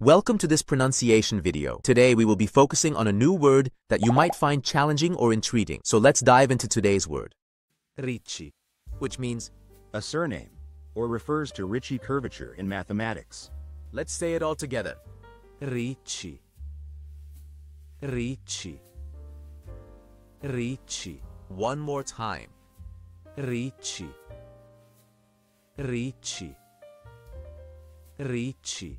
Welcome to this pronunciation video. Today we will be focusing on a new word that you might find challenging or intriguing. So let's dive into today's word. Ricci, which means, A surname, or refers to Ricci curvature in mathematics. let's say it all together. Ricci. Ricci. Ricci. One more time. Ricci. Ricci. Ricci.